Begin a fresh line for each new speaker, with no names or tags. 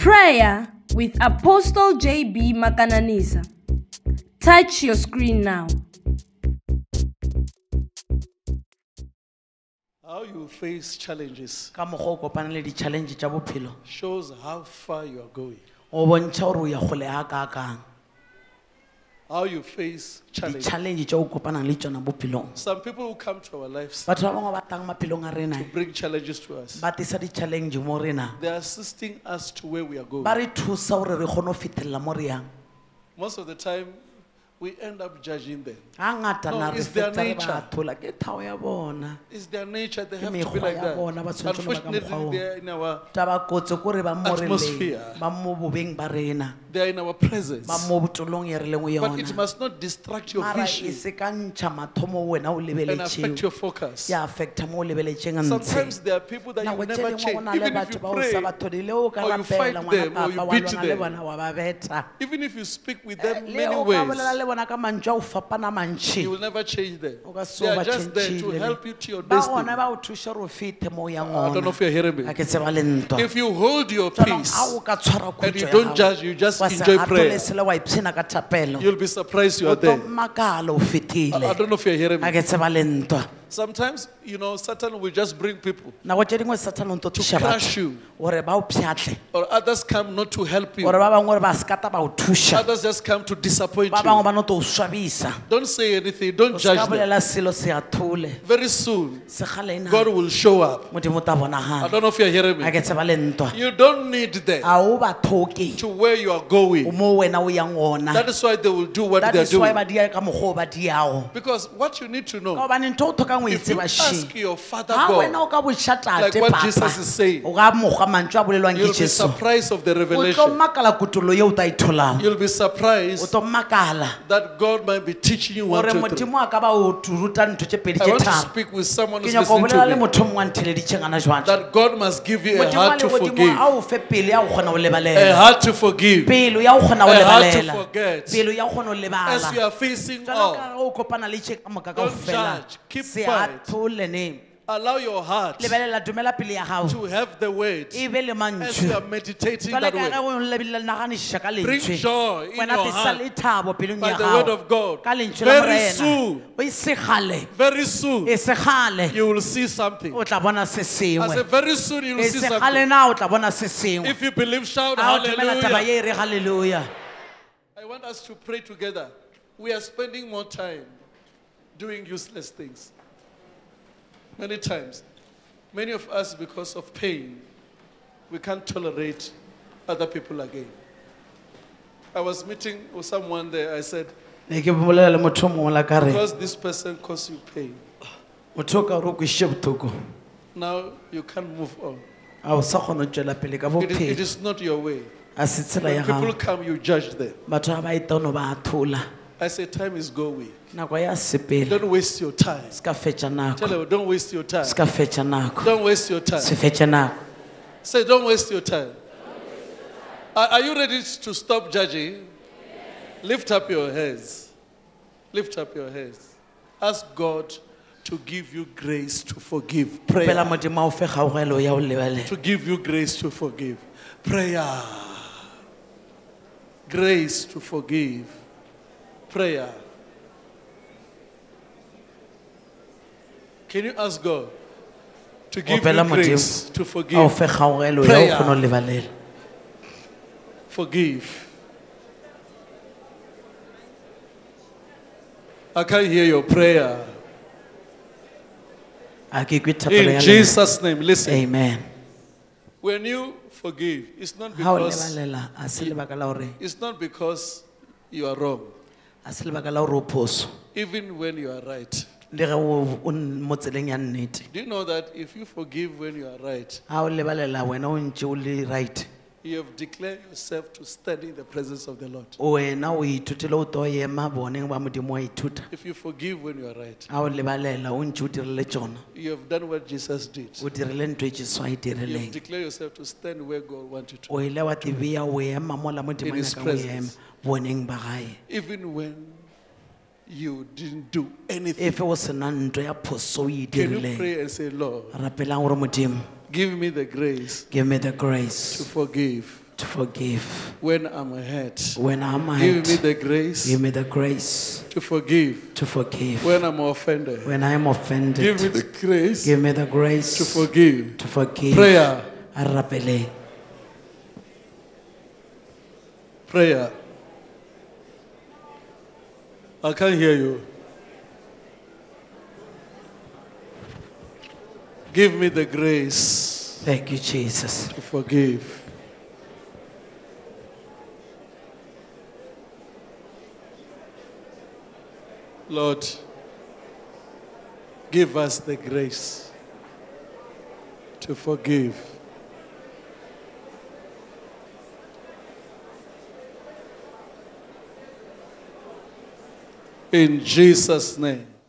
Prayer with Apostle JB Makananisa. Touch your screen now.
How you face challenges
ka mokgwa o kopana le di-challenge tša bophelo
shows how far you are going.
o bontšha gore o ya kgole ga ka kang
How you face
di-challenge tše o kopanang le tsona bophelong
Some people who come to our lives
batho ba bangwe ba tlang maphelong a rena
bring challenges to us.
ba di-challenge mo rena
They are assisting us to where we are going.
ba re thusa gore re kgone go fithelela mo re yang
Most of the time, we end up judging them. No,
na re
it's their
re
nature.
ba ke thao ya bona
It's their nature, they have to be
mekgwa
like
ya
that.
bona, ba tshwanetse go ba ka mokgwa
Unfortunately,
oo.
they are in our,
taba kotsi kore ba
Atmosphere.
releng ba mo bobeng ba rena
they are in our presence.
ba mo botolong e re leng
But it
yona
must not distract your
mara e
vision
se ka ntšha mathomo wena o
and affect your focus.
ya affecta mo o lebeletšeng
Sometimes there are people that you
tše
never
dingwe
change.
na le
Even if
batho
you
ba
pray,
sa bathodile o ka
or you fight them, or you
wa
beat
le
them.
bona wa ba beta
even if you speak with eh, them
le
many
o ka bolela
ways,
le bona ka mantšu a o fapana mantšhi
you will never change them.
o ka se
They
o
are
ba
just there to help you to your
ba
destiny.
gona ba o thuša gore o fete mo o yang
I don't know if you're hearing me.
ga ke tseba le ntwa
If you hold your
Jaanong,
peace,
o ka tshwara
and you don't judge, you just enjoy prayer.
sele wa ipshina ka thapelo
you'll be surprised you
o
are
tlo
there.
makala o
I, I
fetile
don't know if you're hearing
ga
me.
ke tseba le ntwa
Sometimes, you know, Satan will just bring people
nako tše dingwe satane o nto thuša
crush
batho
you,
gore ba o pšhatlhe
or others come not to help you.
gore ba bangwe ba sekata ba o thuša
Others just come to disappoint
ba bangwe
you.
ba no to o swabisa
Don't say anything, don't judge them.
bolela selo se a thole
Very soon, God will show up.
modimo ta
I
bonagala
don't know if you're hearing me.
ke tseba le ntwa
You don't need them
a o ba thoke
to where you are
o
going.
mo wena o yang ona
That is why they will do what
that is why
doing.
ba dia ka mokgwa o ba diago
Because what you need to
ka
know,
gobane ntho o thokang e
you ask your Father
ga wena
God,
o ka
Like
tate
what Jesus is saying.
papa o ga mokgwa mantšu a bolelwang ke
be
jesu.
surprised of the
o tlo makala kutolo ye o ta
You'll be
o
surprised
tlo makala
that God might be teaching you one,
gore modimo a ka ba o ruta ntho tše pedi
I
tše
want to speak with someone
ke
who's
nyaka o bolela le motho mongwe a ntheleditšeng ana jwale.
That God must give you a heart to forgive.
a o fe pelo ya go kgona go
A heart to forgive.
ya go kgona go
A heart to
lebalela. pelo ya go kgona go
As you are facing
jalo o kopana le tše ka moka kao fela
judge. Keep
se
quiet.
athole ne
allow your heart
lebelela dumela pele ya gago
to have the word as you are meditating that
ka
way.
o lebenaganiša ka
Bring joy in your heart
le thabo pelong
by the word of God.
ka lentswe la
Very soon, very soon, you will see something. I said, very soon you will see something.
na o tla bona se sengwe
If you believe, shout hallelujah.
ye e re halleluja
I want us to pray together. We are spending more time doing useless things. Many times. Many of us, because of pain, we can't tolerate other people again. I was meeting with someone there. I said,
ne ke bolela le motho o mongwe la ka re
because this person caused you pain,
motho o ka gore o kwešiše bothoko
now you can't move on.
a o sa kgone go tšwela pele ka
It is, it is not your way. When people come, you judge them.
Batho ga ba etono ba athola
I say, time is going.
nako ya sepele
Don't waste your time.
se ka fetša
Tell
nako
them, don't waste your time.
se ka fetša nako
Don't waste your time.
fetše nako
Say, don't waste your time. Are, are you ready to stop judging? Lift up your hands. Lift up your hands. Ask God to give you grace to forgive. Prayer.
modimo a o fe kgaogelo ya o lebelela
To give you grace to forgive. Prayer. Grace to forgive. Prayer. Can you ask God to give you grace to forgive?
fe kgaogelo ya o
Prayer.
kgone go lebalela
Forgive. I can't hear your prayer.
a ke kwe thapelo
In. Jesus' name, listen.
amen
When you forgive, it's not because
lebalela a se lebaka la gore
it's not because you are wrong,
a se lebaka la gore o phoso.
Even when you are right.
le ge o o n- mo tseleng ya nnete.
Do you know that if you forgive when you are right,
ga o lebalela wena o ntse o le right
you have declared yourself to stand in the presence of the Lord?
wena o ithutile o to ema boneng ba modimo wa ithuta
If you forgive when you are right,
ga o lebalela o ntse o dirile tsona
you have done what Jesus did.
o dirile ntho e jesu a e
You have
dirileng
declared yourself to stand where God wants you to.
o ile wa tebea o ema mola modimo
In his
nyakang o ema
presence.
boneng ba gae
Even when you didn't do anything.
efe o sena ntho ya phoso o e
Can you
dirileng
pray and say, Lord,
rapelang gore modimo
give me the grace
give me the grace to
forgive?
to forgive.
when I'm hurt.
When I'm hurt,
Give me the grace
give me the grace
to forgive
to forgive.
when I'm offended.
When I am offended,
Give me the grace
give me the grace
to forgive.
to forgive.
Prayer,
A
prayer. I can't hear you. Give me the grace
Thank you, Jesus.
to forgive. Lord, give us the grace to forgive. In Jesus' name.